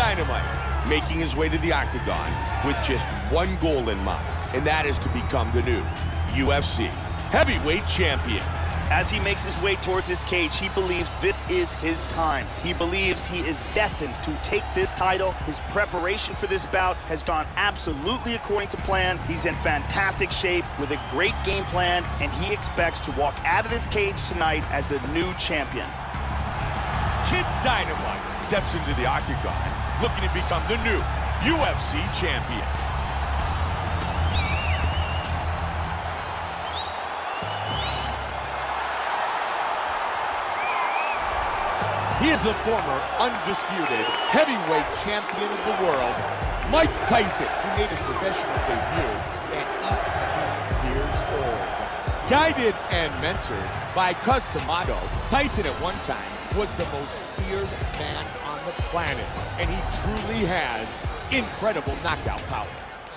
Dynamite, making his way to the octagon with just one goal in mind, and that is to become the new UFC heavyweight champion. As he makes his way towards his cage, he believes this is his time. He believes he is destined to take this title. His preparation for this bout has gone absolutely according to plan. He's in fantastic shape with a great game plan, and he expects to walk out of this cage tonight as the new champion. Kid Dynamite steps into the octagon looking to become the new UFC champion. He is the former undisputed heavyweight champion of the world, Mike Tyson, who made his professional debut at 18 years old. Guided and mentored by Cus Tyson at one time was the most feared man on the planet, and he truly has incredible knockout power.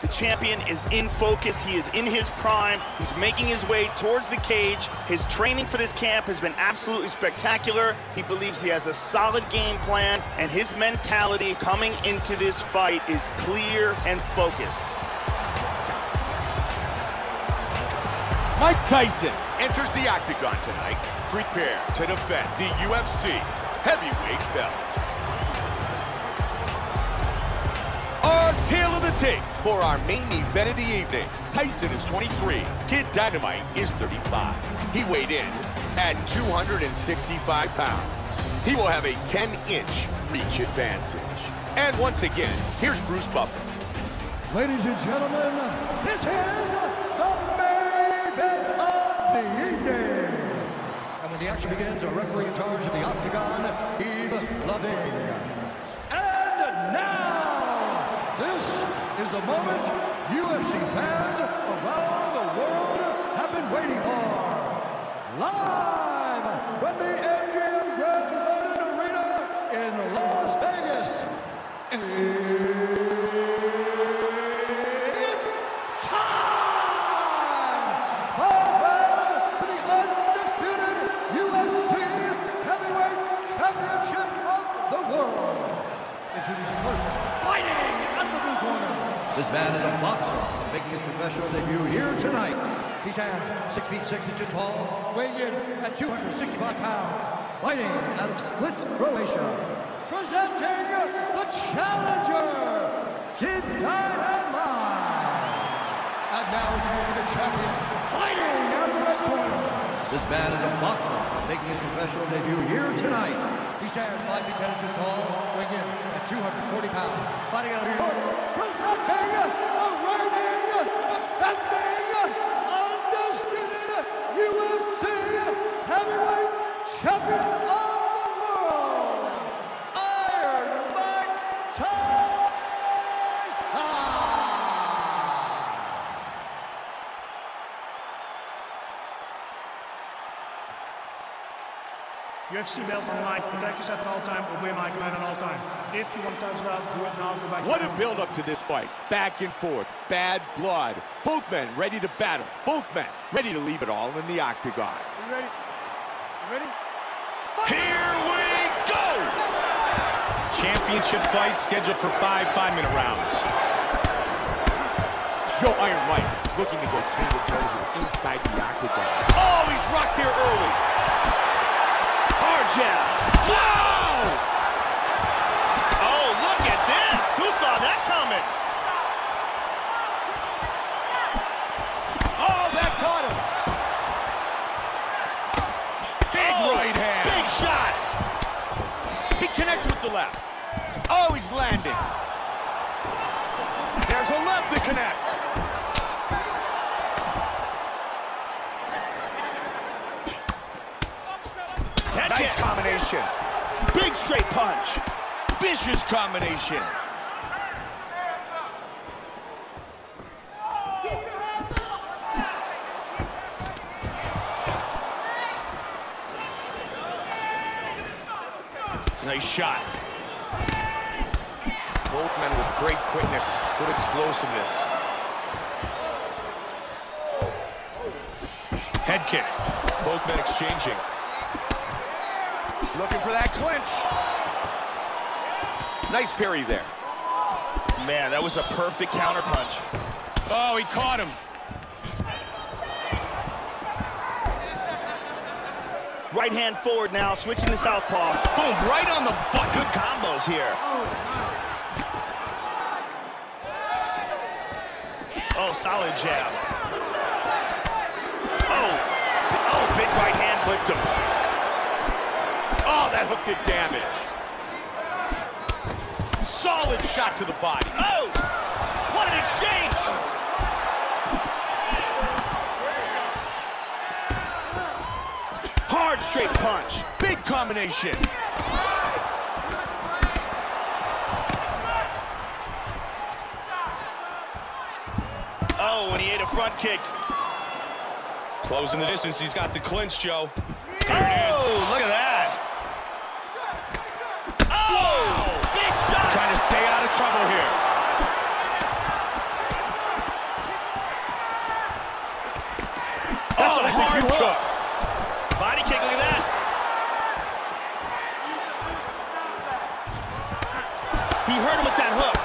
The champion is in focus. He is in his prime. He's making his way towards the cage. His training for this camp has been absolutely spectacular. He believes he has a solid game plan, and his mentality coming into this fight is clear and focused. Mike Tyson enters the octagon tonight. Prepare to defend the UFC heavyweight belt. Our tale of the tape for our main event of the evening. Tyson is 23. Kid Dynamite is 35. He weighed in at 265 pounds. He will have a 10-inch reach advantage. And once again, here's Bruce Buffer. Ladies and gentlemen, this is the main event of the evening. The action begins, a referee in charge of the Octagon, Yves Lavigne. And now, this is the moment UFC fans around the world have been waiting 6 inches tall, weighing in at 265 pounds, fighting out of Split, Croatia. Presenting the challenger, Kid Dynamite. And now introducing the champion, fighting out of the red corner. This man is a boxer, making his professional debut here tonight. He stands 5 feet 10 inches tall, weighing in at 240 pounds, fighting out of New York. Presenting the reigning, defending, undisputed UFC heavyweight champion of the world, Iron Mike Tyson. Belt online. Protect yourself at all time. Obey my command at all time. If you want to touch love, do it now. Go back. What a room. build up to this fight. Back and forth. Bad blood. Both men ready to battle. Both men ready to leave it all in the octagon. You ready? You ready? Here we go! Championship fight scheduled for five five-minute rounds. Joe Iron Mike looking to go toe-to-toe inside the octagon. Oh, he's rocked here early. Jab. Wow! Oh, look at this. Who saw that coming? Oh, that caught him. Big Oh, right hand. Big shots. He connects with the left. Oh, he's landing. There's a left that connects. Nice kick. combination. Big straight punch. Vicious combination. Nice shot. Both men with great quickness, good explosiveness. Head kick. Both men exchanging. Looking for that clinch. Nice parry there. Man, that was a perfect counterpunch. Oh, he caught him. Right hand forward now, switching to southpaw. Boom, right on the butt. Good combos here. Oh, solid jab. Oh, oh, big right hand clipped him. Oh, that hook did damage. Solid shot to the body. Oh, what an exchange. Hard straight punch. Big combination. Oh, when he ate a front kick. Closing the distance. He's got the clinch, Joe. Oh, look at that. Oh, big shot. Trying to stay out of trouble here. That's oh, a that's hard a huge hook. hook. Body kick, look at that. He hurt him with that hook.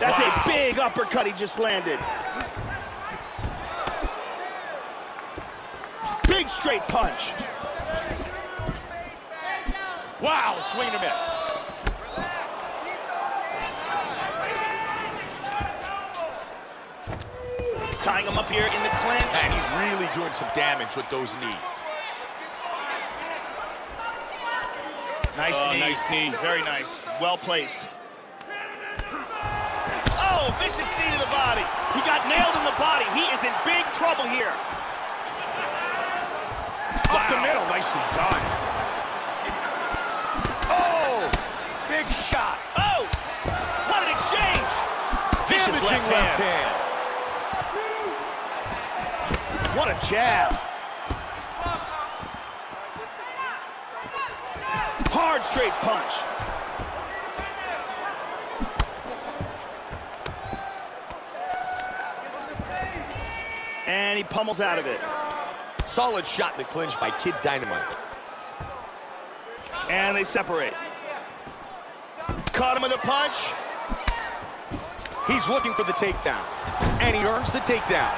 That's a big uppercut he just landed. Big straight punch. Wow, swing and a miss. Tying him up here in the clinch. And he's really doing some damage with those knees. Nice Oh, knee. nice knee. Very nice. Well placed. Oh, vicious knee to the body. He got nailed in the body. He is in big trouble here. Up the middle, nicely done. Oh, big shot. Oh, what an exchange. Damaging left left hand. hand. What a jab. Hard straight punch. And he pummels out of it. Solid shot in the clinch by Kid Dynamite. And they separate. Caught him with a punch. He's looking for the takedown. And he earns the takedown.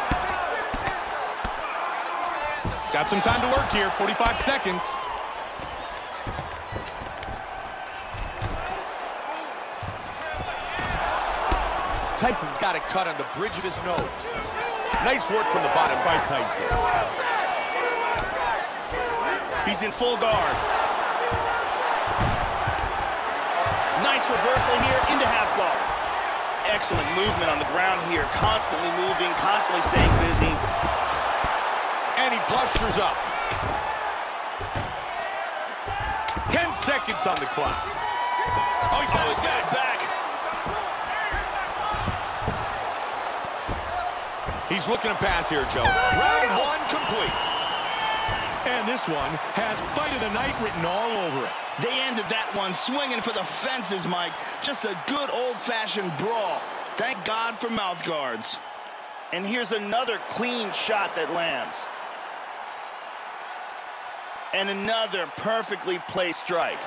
He's got some time to work here, 45 seconds. Tyson's got a cut on the bridge of his nose. Nice work from the bottom by Tyson. He's in full guard. Nice reversal here into half guard. Excellent movement on the ground here. Constantly moving, constantly staying busy. And he postures up. 10 seconds on the clock. Oh, he's got his back. He's looking to pass here, Joe. Round one complete. And this one has Fight of the Night written all over it. They ended that one swinging for the fences, Mike. Just a good old-fashioned brawl. Thank God for mouth guards. And here's another clean shot that lands. And another perfectly placed strike.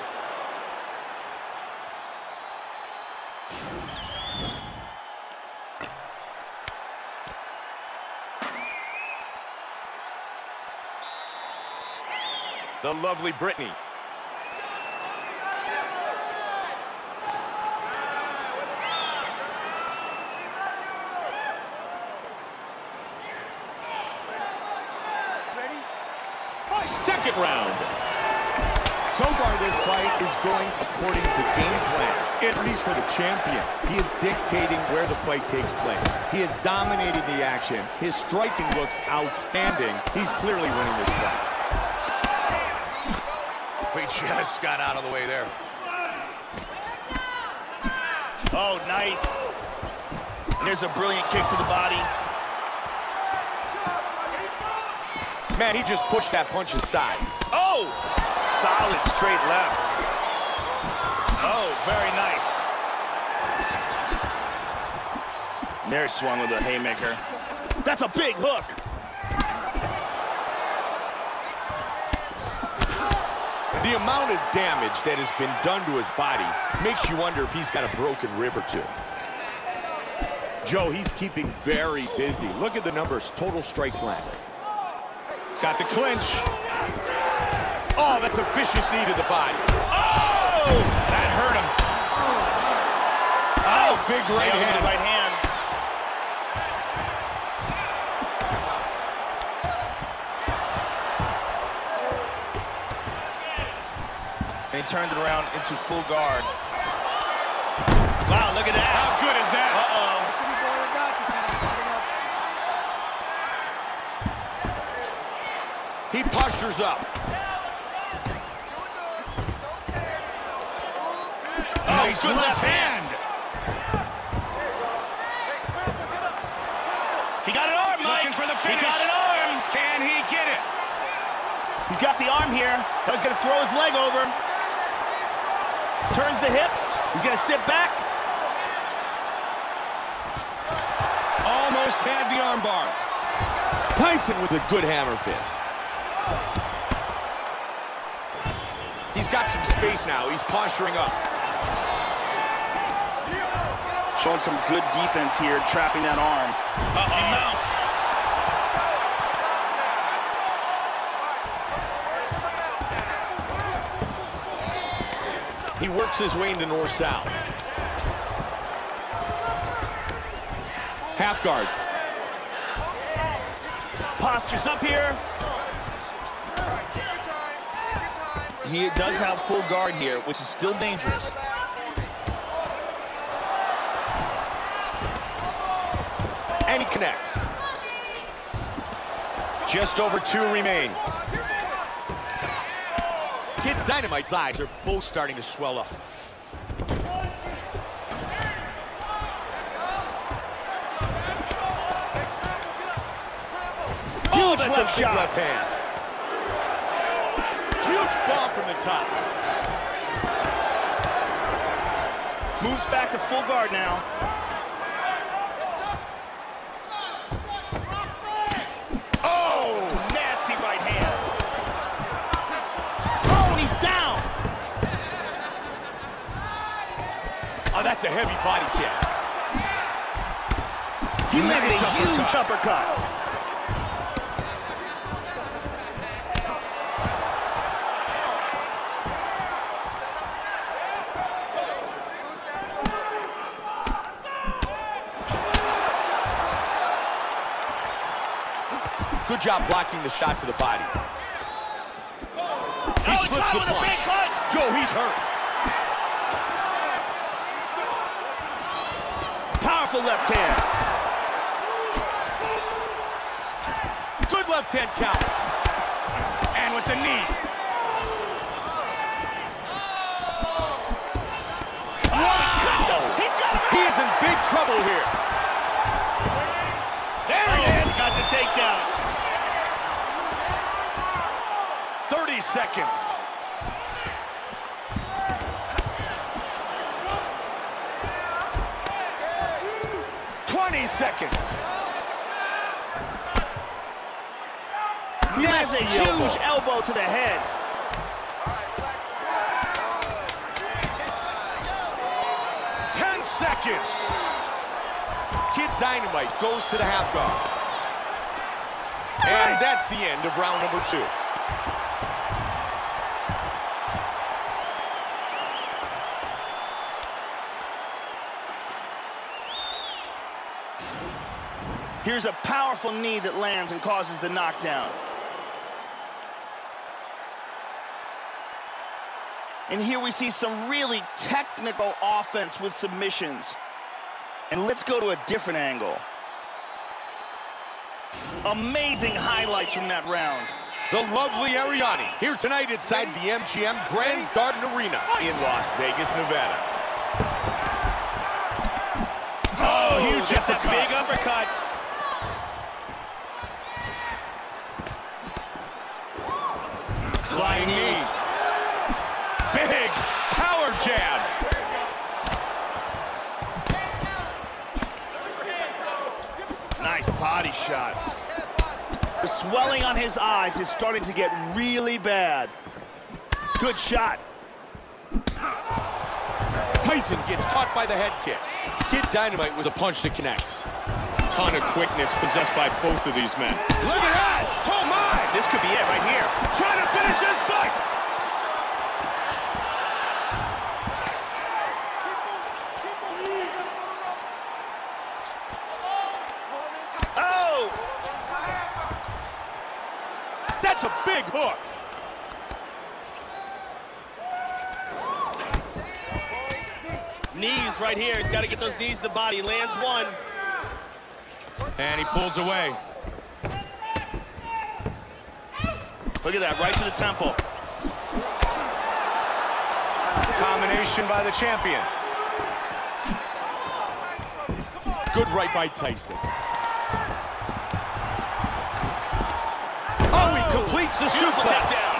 The lovely Brittney. Second round. So far, this fight is going according to game plan, at least for the champion. He is dictating where the fight takes place. He is dominating the action. His striking looks outstanding. He's clearly winning this fight. We just got out of the way there. Oh, nice. There's a brilliant kick to the body. Man, he just pushed that punch aside. Oh, solid straight left. Oh, very nice. There swung with a haymaker. That's a big hook. The amount of damage that has been done to his body makes you wonder if he's got a broken rib or two. Joe, he's keeping very busy. Look at the numbers, total strikes landed. Got the clinch. Oh, that's a vicious knee to the body. Oh! That hurt him. Oh, big right hand. right hand. Turned it around into full guard. Wow, look at that. How good is that? Uh-oh. He postures up. Oh, Nice good left left hand. He got an arm, Mike. Looking for the He finish. got an arm. Can he get it? He's got the arm here. Now he's going to throw his leg over. Turns the hips. He's going to sit back. Almost had the armbar. Tyson with a good hammer fist. He's got some space now. He's posturing up. Showing some good defense here, trapping that arm. He works his way into north-south. Half guard. Postures up here. He does have full guard here, which is still dangerous. And he connects. Just over two remain. Kid Dynamite's eyes are both starting to swell up. Oh, Huge left shot. left hand. Huge bomb from the top. Moves back to full guard now. That's a heavy body kick. He landed a huge uppercut. Good job blocking the shot to the body. He Oh, slips the punch. Joe, he's hurt. Powerful left hand. Good left hand count. And with the knee. Wow! He's got him. He is in big trouble here. There he is. Oh, got the takedown. 30 seconds. Seconds. He has a huge elbow. elbow to the head. Ten seconds. Kid Dynamite goes to the half guard. And that's the end of round number two. Here's a powerful knee that lands and causes the knockdown. And here we see some really technical offense with submissions. And let's go to a different angle. Amazing highlights from that round. The lovely Arianny here tonight inside the MGM Grand Garden Arena in Las Vegas, Nevada. Just a big uppercut. Flying knee. Big power jab. Nice body shot. The swelling on his eyes is starting to get really bad. Good shot. Tyson gets caught by the head kick. Kid Dynamite with a punch that connects. Ton of quickness possessed by both of these men. Look at that! Oh my! This could be it right here. Trying to finish this fight! Oh! That's a big hook! Knees right here. He's got to get those knees to the body. Lands one. And he pulls away. Look at that, right to the temple. Combination by the champion. Good right by Tyson. Oh, he oh, completes the Beautiful suplex. takedown.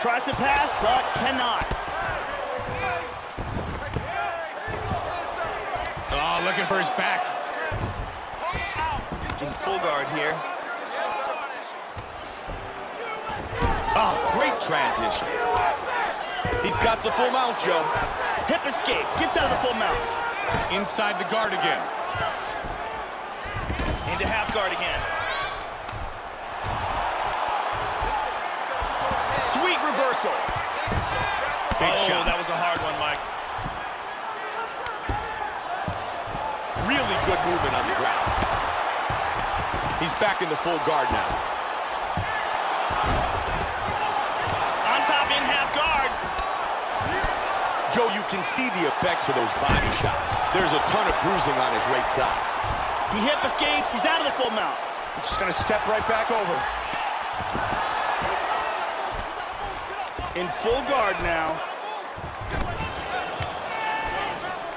Tries to pass, but cannot. Oh, looking for his back. In full guard here. Oh, great transition. He's got the full mount, Joe. Hip escape, gets out of the full mount. Inside the guard again. Into half guard again. Sweet reversal. Big oh, shot. that was a hard one, Mike. Really good movement on the ground. He's back in the full guard now. On top in half guard. Joe, you can see the effects of those body shots. There's a ton of bruising on his right side. He hip escapes, he's out of the full mount. Just gonna step right back over. In full guard now.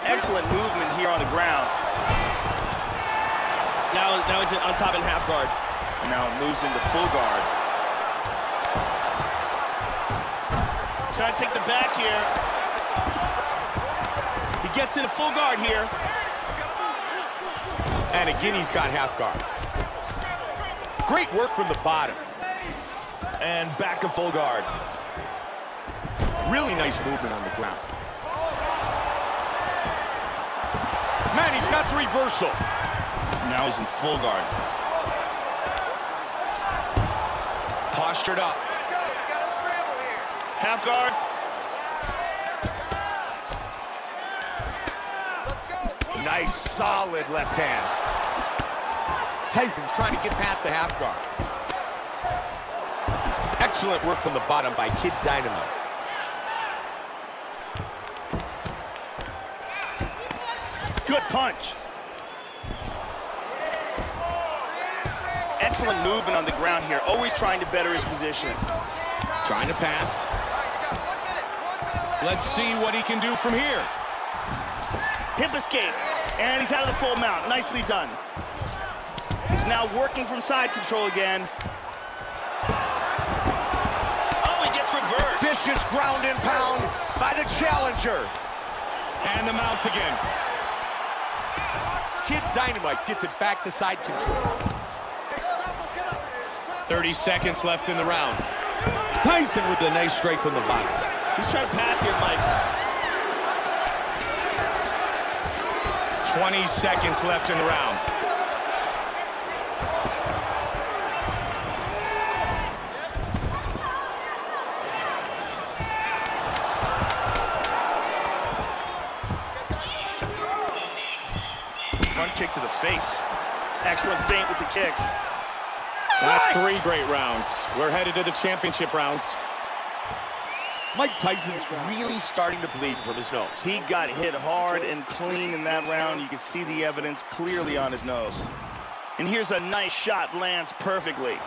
Excellent movement here on the ground. Now, now he's on top in half guard. And now it moves into full guard. Trying to take the back here. He gets into full guard here. And again, he's got half guard. Great work from the bottom. And back to full guard. Really nice movement on the ground. Man, he's got the reversal. Now he's in full guard. Postured up. Half guard. Nice, solid left hand. Tyson's trying to get past the half guard. Excellent work from the bottom by Kid Dynamite. Good punch. Excellent movement on the ground here. Always trying to better his position. Trying to pass. Let's see what he can do from here. Hip escape. And he's out of the full mount. Nicely done. He's now working from side control again. Oh, he gets reversed. Vicious ground and pound by the challenger. And the mount again. Kid Dynamite gets it back to side control. 30 seconds left in the round. Tyson with a nice straight from the bottom. He's trying to pass here, Mike. 20 seconds left in the round. Kick to the face. Excellent feint with the kick. That's three great rounds. We're headed to the championship rounds. Mike Tyson's really starting to bleed from his nose. He got hit hard and clean in that round. You can see the evidence clearly on his nose. And here's a nice shot, lands perfectly.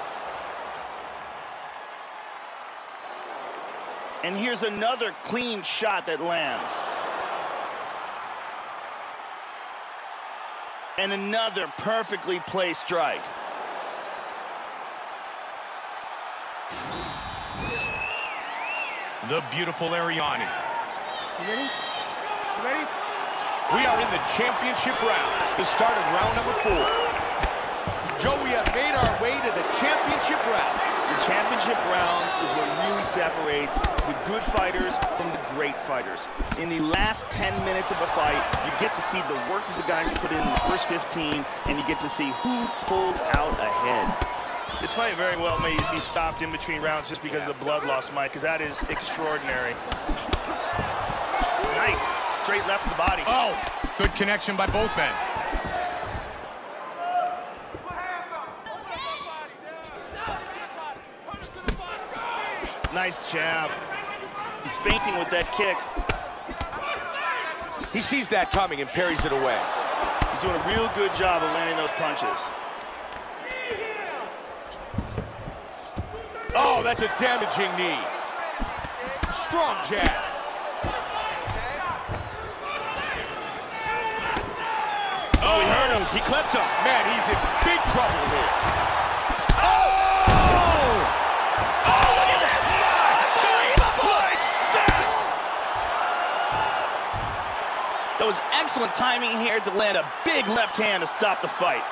And here's another clean shot that lands. And another perfectly placed strike. The beautiful Arianny. We are in the championship round, the start of round number four. Joe, we have made our way to the championship rounds. The championship rounds is what really separates the good fighters from the great fighters. In the last 10 minutes of a fight, you get to see the work that the guys put in in the first 15, and you get to see who pulls out ahead. This fight very well may be stopped in between rounds just because of the blood loss, Mike, because that is extraordinary. Nice, straight left to the body. Oh, good connection by both men. Nice jab. He's feinting with that kick. He sees that coming and parries it away. He's doing a real good job of landing those punches. Oh, that's a damaging knee. Strong jab. Oh, he hurt him. He clipped him. Man, he's in big trouble here. Was excellent timing here to land a big left hand to stop the fight.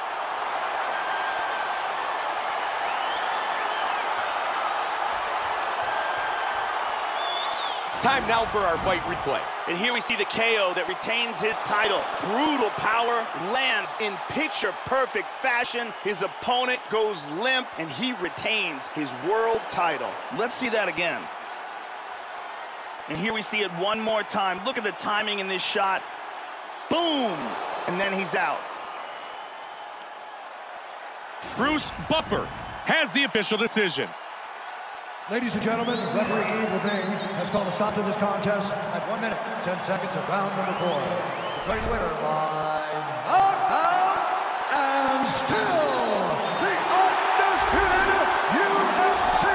Time now for our fight replay. And here we see the KO that retains his title. Brutal power, lands in picture-perfect fashion. His opponent goes limp, and he retains his world title. Let's see that again. And here we see it one more time. Look at the timing in this shot. Boom! And then he's out. Bruce Buffer has the official decision. Ladies and gentlemen, referee Yves Lavigne has called a stop to this contest at 1 minute, 10 seconds of round number 4. Declaring the winner by knockout and still the undisputed UFC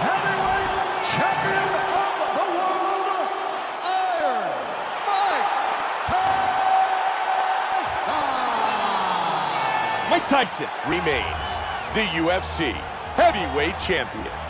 heavyweight champion of the world, Iron Mike Tyson. Mike Tyson remains the UFC heavyweight champion.